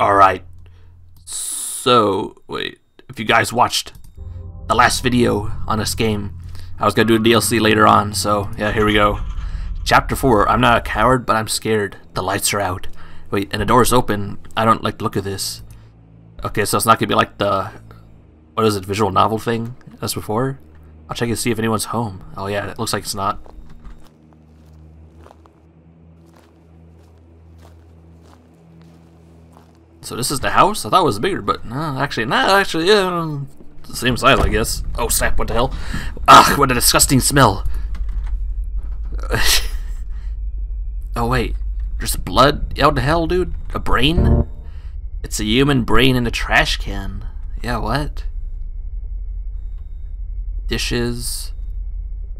Alright. So, wait. If you guys watched the last video on this game, I was going to do a DLC later on, so yeah, here we go. Chapter 4. I'm not a coward, but I'm scared. The lights are out. Wait, and the door's open. I don't like the look of this. Okay, so it's not going to be like the... What is it, visual novel thing as before? I'll check and see if anyone's home. Oh yeah, it looks like it's not. So this is the house? I thought it was bigger, but no, actually, no, actually, yeah, same size, I guess. Oh snap! What the hell? Ugh! What a disgusting smell. oh wait, there's blood. What the hell, dude? A brain? It's a human brain in a trash can. Yeah, what? Dishes.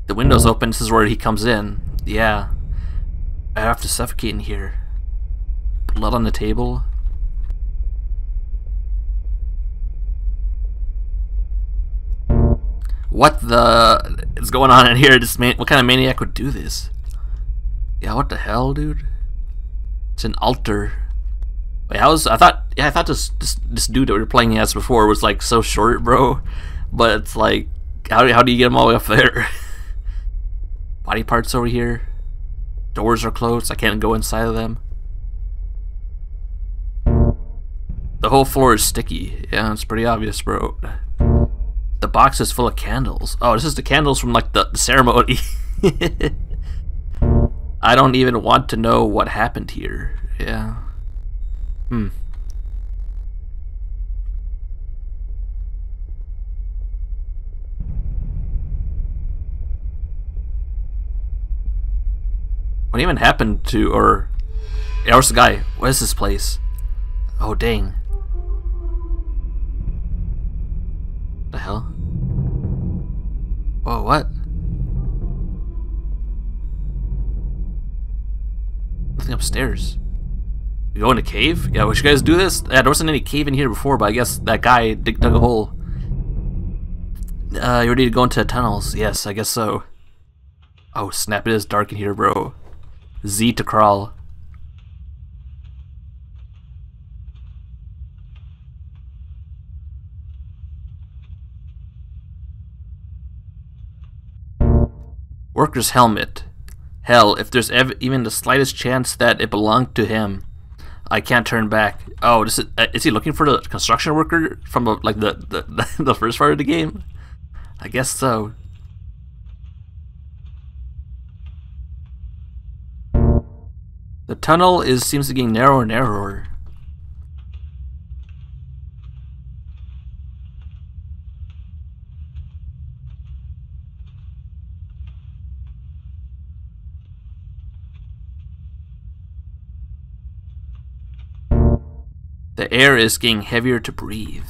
The window's open. This is where he comes in. Yeah. I have to suffocate in here. Blood on the table. What the is going on in here? This man, what kind of maniac would do this? Yeah, what the hell, dude? It's an altar. Wait, I was I thought yeah I thought this this this dude that we were playing as before was like so short, bro. But it's like how how do you get him all the way up there? Body parts over here. Doors are closed. I can't go inside of them. The whole floor is sticky. Yeah, it's pretty obvious, bro. The box is full of candles. Oh, this is the candles from like the, the ceremony. I don't even want to know what happened here. Yeah. Hmm. What even happened to, or... Yeah, where's the guy? Where's this place? Oh, dang. What? Nothing upstairs. You go in a cave? Yeah, would you guys do this? Yeah, there wasn't any cave in here before, but I guess that guy dig dug a hole. Uh, you ready to go into tunnels? Yes, I guess so. Oh, snap, it is dark in here, bro. Z to crawl. Helmet. Hell, if there's ev even the slightest chance that it belonged to him, I can't turn back. Oh, is, uh, is he looking for the construction worker from uh, like the, the the first part of the game? I guess so. The tunnel is seems to be getting narrower and narrower. The air is getting heavier to breathe.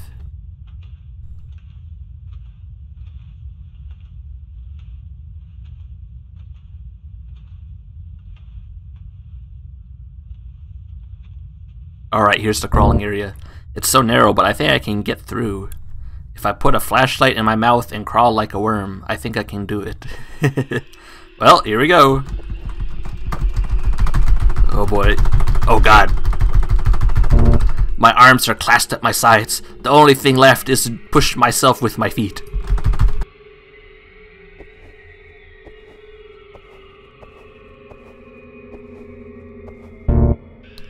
Alright, here's the crawling area. It's so narrow, but I think I can get through. If I put a flashlight in my mouth and crawl like a worm, I think I can do it. well, here we go. Oh boy. Oh god. My arms are clasped at my sides. The only thing left is to push myself with my feet.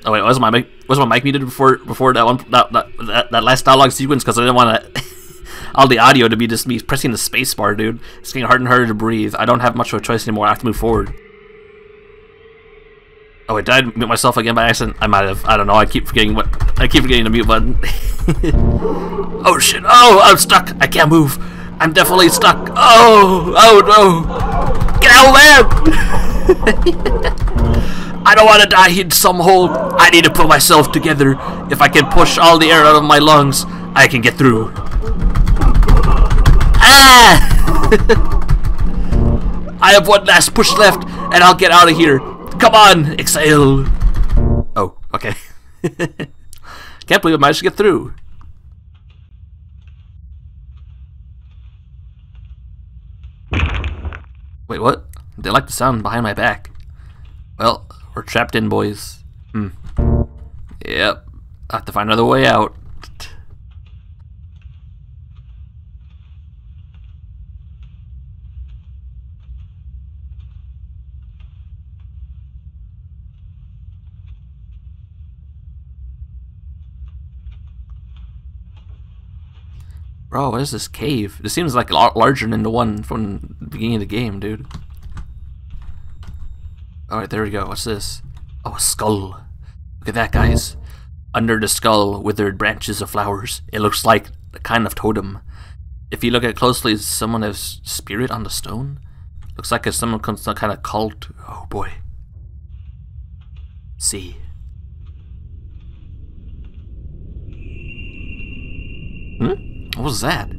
Oh wait, was my mic was my mic muted before before that one that that, that last dialogue sequence because I didn't want to all the audio to be just me pressing the space bar, dude. It's getting harder and harder to breathe. I don't have much of a choice anymore. I have to move forward. Oh, I did mute myself again by accident? I might have. I don't know. I keep forgetting what. I keep forgetting the mute button. oh shit! Oh, I'm stuck. I can't move. I'm definitely stuck. Oh, oh no! Get out, man! I don't want to die in some hole. I need to put myself together. If I can push all the air out of my lungs, I can get through. Ah! I have one last push left, and I'll get out of here. Come on, exhale. Oh, okay. Can't believe I managed to get through. Wait, what? They like the sound behind my back. Well, we're trapped in, boys. Hmm. Yep. I have to find another way out. Bro, what is this cave? This seems like a lot larger than the one from the beginning of the game, dude. Alright, there we go. What's this? Oh, a skull. Look at that, guys. Under the skull, withered branches of flowers. It looks like a kind of totem. If you look at it closely, someone has spirit on the stone. Looks like it's someone comes some kind of cult. Oh boy. See. Hmm? What was that?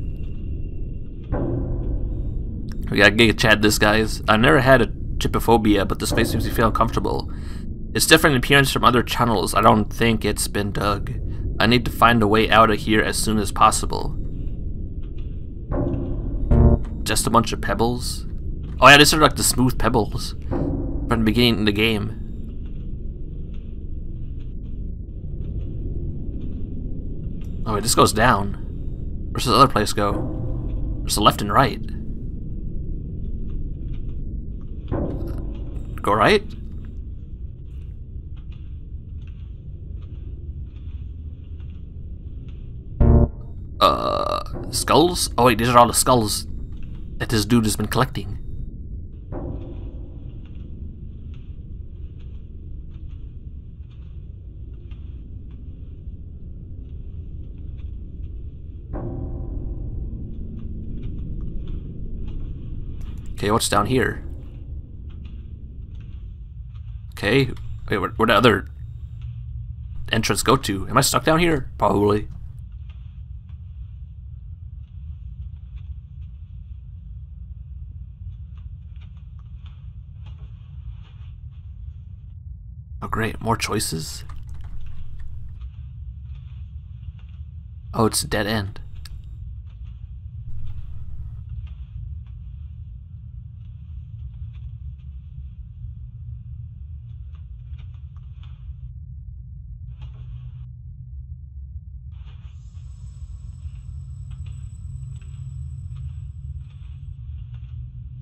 We gotta get chat this, guys. I never had a trypophobia, but this place seems to feel uncomfortable. It's different in appearance from other channels. I don't think it's been dug. I need to find a way out of here as soon as possible. Just a bunch of pebbles? Oh yeah, these are like the smooth pebbles from the beginning of the game. Oh wait, this goes down. Where's this other place go? There's the left and right. Go right? Uh, skulls? Oh wait, these are all the skulls that this dude has been collecting. Okay, what's down here? Okay, wait, where, where'd the other entrance go to? Am I stuck down here? Probably. Oh great, more choices? Oh, it's a dead end.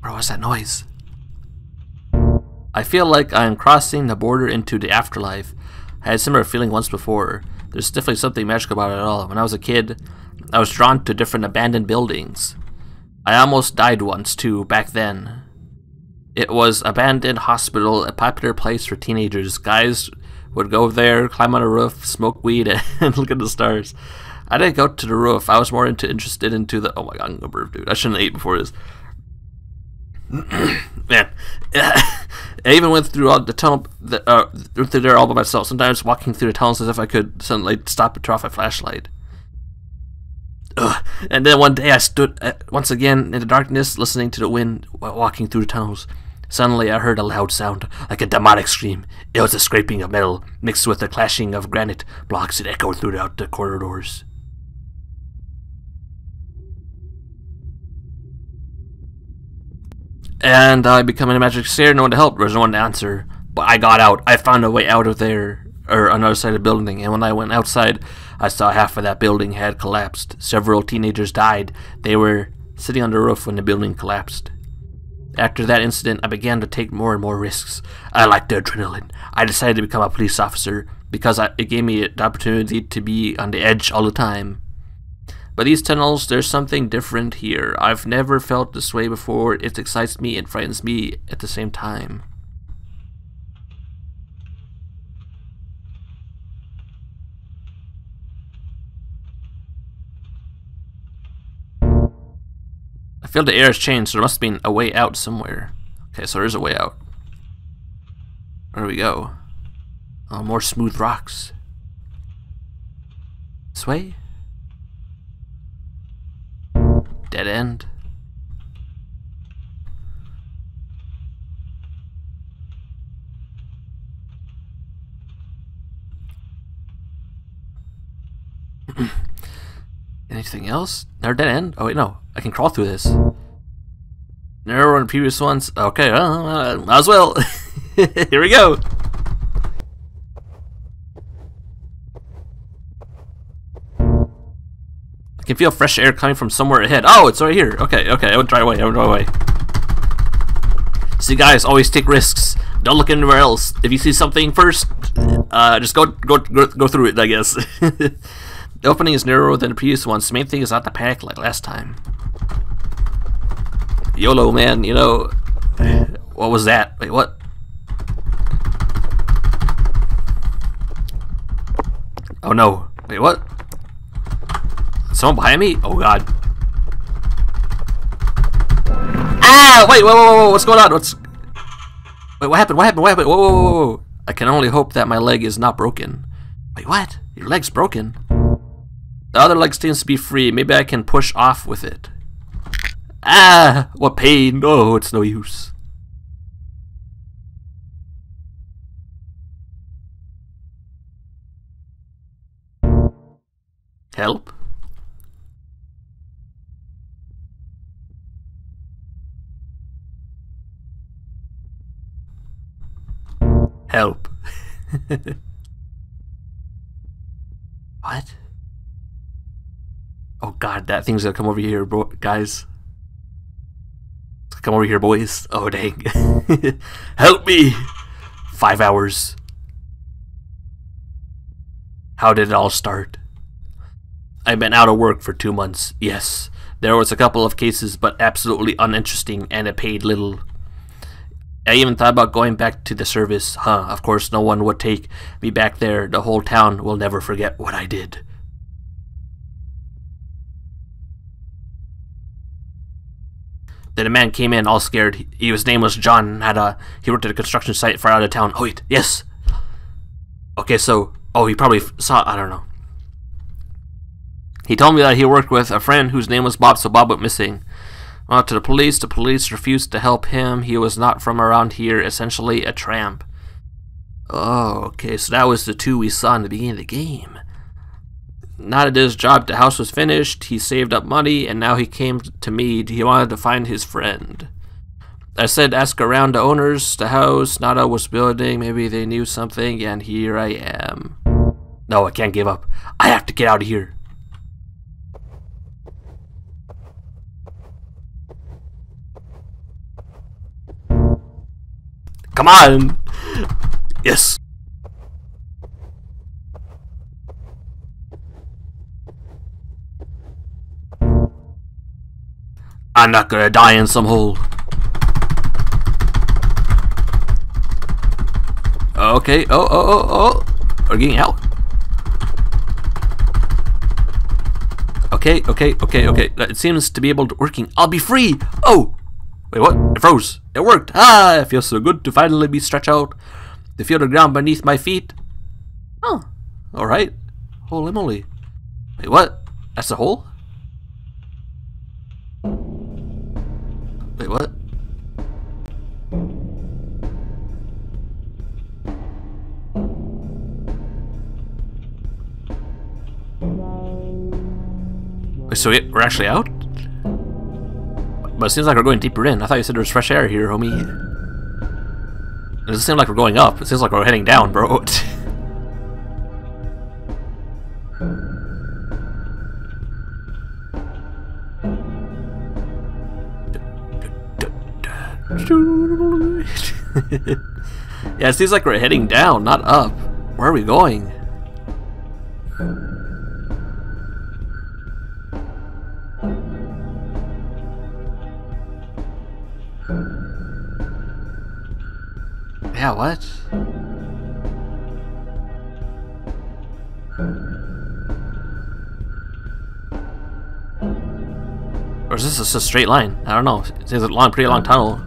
Bro, what's that noise? I feel like I am crossing the border into the afterlife. I had a similar feeling once before. There's definitely something magical about it all. When I was a kid, I was drawn to different abandoned buildings. I almost died once too, back then. It was abandoned hospital, a popular place for teenagers. Guys would go there, climb on a roof, smoke weed, and look at the stars. I didn't go to the roof. I was more into interested into the. Oh my god, I'm gonna burp, dude. I shouldn't have ate before this. man, I even went through all the tunnel, the, uh, through there all by myself. Sometimes walking through the tunnels as if I could suddenly stop and turn off my flashlight. Ugh. And then one day I stood uh, once again in the darkness, listening to the wind walking through the tunnels. Suddenly I heard a loud sound, like a demonic scream. It was a scraping of metal, mixed with the clashing of granite blocks. It echoed throughout the corridors. And I become a magic stair. No one to help. There's no one to answer. But I got out. I found a way out of there, or another side of the building. And when I went outside, I saw half of that building had collapsed. Several teenagers died. They were sitting on the roof when the building collapsed. After that incident, I began to take more and more risks. I liked the adrenaline. I decided to become a police officer because I, it gave me the opportunity to be on the edge all the time. But these tunnels, there's something different here. I've never felt this way before. It excites me and frightens me at the same time. I feel the air has changed, so there must been a way out somewhere. Okay, so there's a way out. Where do we go? Oh, more smooth rocks. This way? Dead end. Anything else? Another dead end? Oh wait, no. I can crawl through this. Never run previous ones. Okay, uh, might as well. Here we go. Can feel fresh air coming from somewhere ahead. Oh, it's right here. Okay, okay, I went right away, I went right away. See guys, always take risks. Don't look anywhere else. If you see something first, uh, just go go go, go through it, I guess. the opening is narrower than the previous ones. The main thing is not to panic like last time. YOLO, man, you know... What was that? Wait, what? Oh no. Wait, what? Someone behind me? Oh god. Ah! Wait, whoa, whoa, whoa, what's going on? What's... Wait, what happened? What happened? What happened? Whoa, whoa, whoa, whoa. I can only hope that my leg is not broken. Wait, what? Your leg's broken? The other leg seems to be free. Maybe I can push off with it. Ah! What pain! Oh, it's no use. Help? Help. what? Oh god, that thing's gonna come over here, bro guys. Come over here, boys. Oh dang. Help me! Five hours. How did it all start? I've been out of work for two months, yes. There was a couple of cases, but absolutely uninteresting, and it paid little. I even thought about going back to the service. Huh, of course no one would take me back there. The whole town will never forget what I did. Then a man came in all scared. He, his name was John. Had a he worked at a construction site far out of town. Oh wait, yes. Okay, so oh he probably saw. I don't know. He told me that he worked with a friend whose name was Bob, so Bob went missing. Well, to the police, the police refused to help him. He was not from around here, essentially a tramp. Oh, okay, so that was the two we saw in the beginning of the game. Now that his job the house was finished, he saved up money, and now he came to me. He wanted to find his friend. I said ask around the owners, the house Nada was building, maybe they knew something, and here I am. No, I can't give up. I have to get out of here. Come on! Yes! I'm not gonna die in some hole. Okay, oh, oh, oh, oh. We're getting out. Okay, okay, okay, okay. It seems to be able to working. I'll be free! Oh! Wait, what? It froze. It worked. Ah, it feels so good to finally be stretched out. To feel the ground beneath my feet. Oh, alright. Holy moly. Wait, what? That's a hole? Wait, what? Wait, so we're actually out? But it seems like we're going deeper in. I thought you said there was fresh air here, homie. It doesn't seem like we're going up. It seems like we're heading down, bro. yeah, it seems like we're heading down, not up. Where are we going? Yeah, what? Or is this just a straight line? I don't know. It's a long, pretty long tunnel.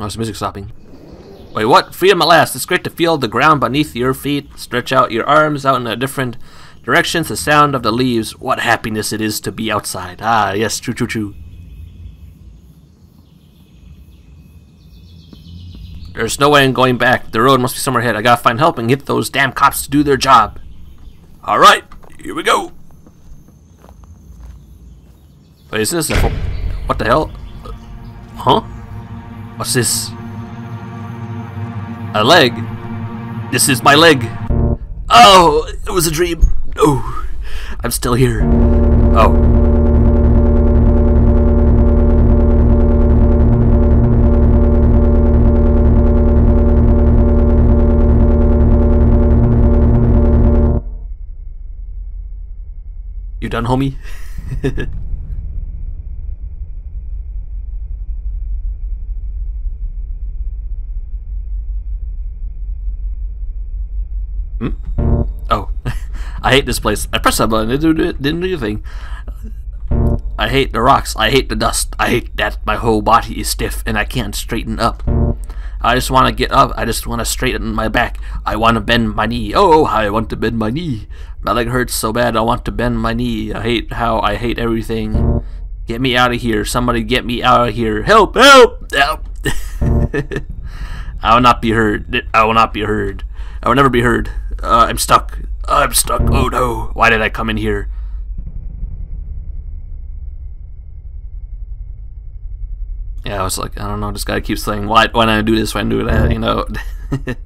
Oh, it's music stopping. Wait, what? Freedom at last. It's great to feel the ground beneath your feet. Stretch out your arms out in a different directions. The sound of the leaves. What happiness it is to be outside. Ah, yes, true, true, true. There's no way in going back. The road must be somewhere ahead. I gotta find help and get those damn cops to do their job. Alright, Here we go. Wait, is this a... What the hell? Huh? What's this? A leg? This is my leg. Oh, it was a dream. No, I'm still here. Oh. You done, homie? I hate this place. I pressed that button, it didn't do anything. I hate the rocks. I hate the dust. I hate that my whole body is stiff and I can't straighten up. I just want to get up. I just want to straighten my back. I want to bend my knee. Oh, I want to bend my knee. My leg hurts so bad. I want to bend my knee. I hate how I hate everything. Get me out of here. Somebody get me out of here. Help! Help! Help! I will not be heard. I will not be heard. I will never be heard. Uh, I'm stuck. I'm stuck. Oh no. Why did I come in here? Yeah, I was like, I don't know, this guy keeps saying, why, why don't I do this, why don't I do that, you know.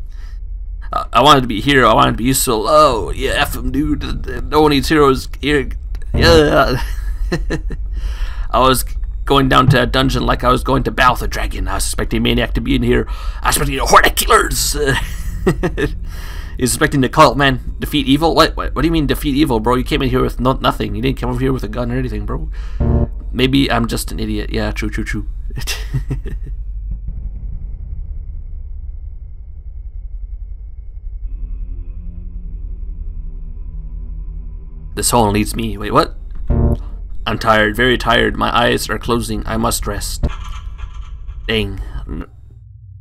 I wanted to be here, I wanted to be so oh, low. Yeah, F him, dude. No one needs heroes here. Yeah. I was going down to a dungeon like I was going to battle the dragon. I was expecting Maniac to be in here. I was expecting a horde killers. He's expecting the cult man defeat evil. What, what? What do you mean defeat evil, bro? You came in here with no, nothing. You didn't come over here with a gun or anything, bro. Maybe I'm just an idiot. Yeah, true, true, true. this hole needs me. Wait, what? I'm tired, very tired. My eyes are closing. I must rest. Dang.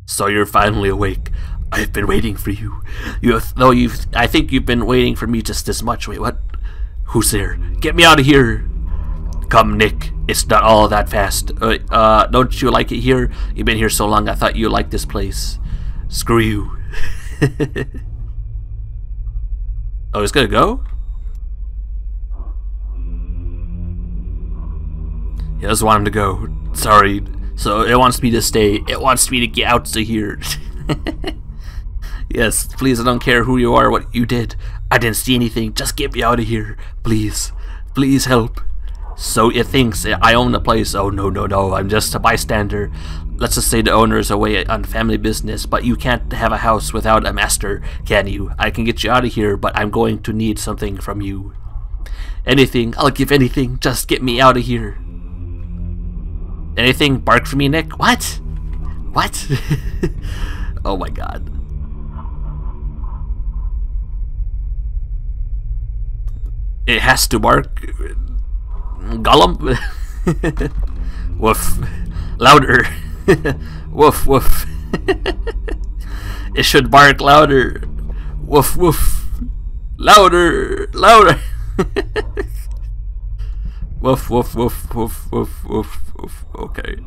So you're finally awake. I've been waiting for you. You have, though you've, I think you've been waiting for me just as much. Wait, what? Who's there? Get me out of here! Come, Nick. It's not all that fast. Uh, uh, don't you like it here? You've been here so long, I thought you liked this place. Screw you. oh, it's gonna go? He doesn't want him to go. Sorry. So it wants me to stay. It wants me to get out to here. yes, please, I don't care who you are, what you did. I didn't see anything. Just get me out of here. Please. Please help. So it thinks I own the place. Oh, no, no, no. I'm just a bystander. Let's just say the owner is away on family business, but you can't have a house without a master, can you? I can get you out of here, but I'm going to need something from you. Anything. I'll give anything. Just get me out of here. Anything? Bark for me, Nick? What? What? oh my god. It has to bark. Gollum? woof. Louder. woof, woof. it should bark louder. Woof, woof. Louder. Louder. woof, woof, woof, woof, woof, woof, woof. Okay.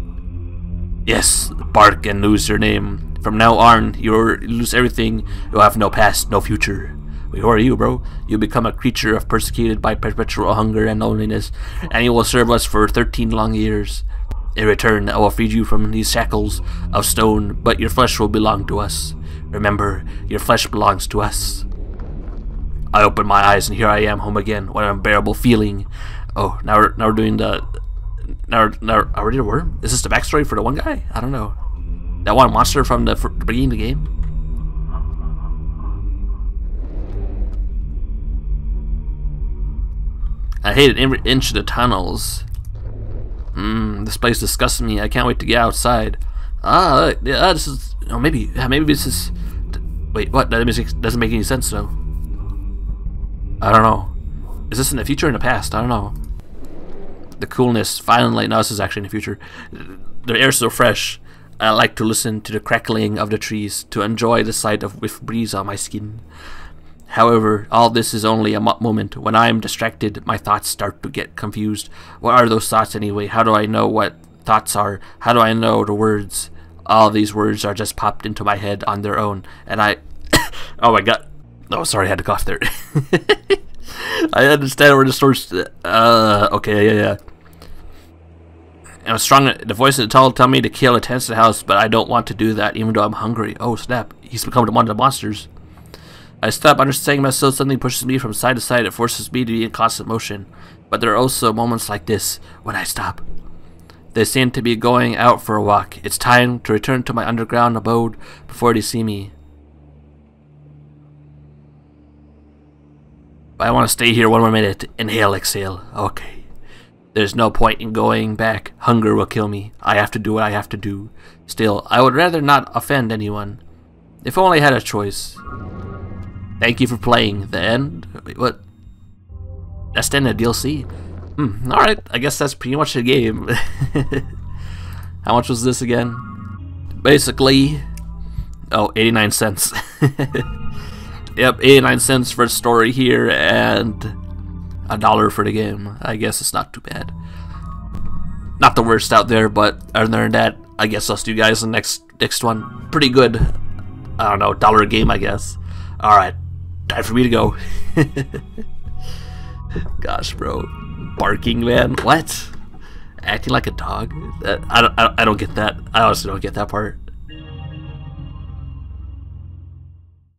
Yes, bark and lose your name. From now on, you'll lose everything. You'll have no past, no future. Who are you, bro? You become a creature of persecuted by perpetual hunger and loneliness, and you will serve us for 13 long years. In return, I will feed you from these shackles of stone, but your flesh will belong to us. Remember, your flesh belongs to us. I open my eyes, and here I am, home again. What an unbearable feeling. Oh, now we're, now we're doing the... Now, now doing a worm? Is this the backstory for the one guy? I don't know. That one monster from the, the beginning of the game? I hate every inch of the tunnels. Mmm, this place disgusts me. I can't wait to get outside. Ah, yeah, this is. Oh, maybe, maybe this is. Wait, what? That doesn't make any sense, though. I don't know. Is this in the future or in the past? I don't know. The coolness, finally. No, this is actually in the future. The air's so fresh. I like to listen to the crackling of the trees, to enjoy the sight of with breeze on my skin. However, all this is only a moment. When I am distracted, my thoughts start to get confused. What are those thoughts anyway? How do I know what thoughts are? How do I know the words? All these words are just popped into my head on their own, and I... oh my god. Oh, sorry, I had to cough there. I understand where the source. Uh, okay, yeah, yeah. And I'm strong. The voice of the tell tell me to kill a tense house, but I don't want to do that, even though I'm hungry. Oh snap! He's become one of the monsters. I stop understanding myself. Something pushes me from side to side. It forces me to be in constant motion. But there are also moments like this when I stop. They seem to be going out for a walk. It's time to return to my underground abode before they see me. I want to stay here one more minute. Inhale, exhale. Okay. There's no point in going back. Hunger will kill me. I have to do what I have to do. Still, I would rather not offend anyone. If only I had a choice. Thank you for playing. The end? Wait, what? That's the end of DLC. Hmm, alright, I guess that's pretty much the game. How much was this again? Basically, oh, 89 cents. yep, 89 cents for a story here and a dollar for the game. I guess it's not too bad. Not the worst out there, but other than that, I guess I'll see you guys in the next next one. Pretty good. I don't know, dollar game, I guess. Alright, time for me to go. Gosh, bro. Barking, man. What? Acting like a dog? I don't, I don't get that. I honestly don't get that part.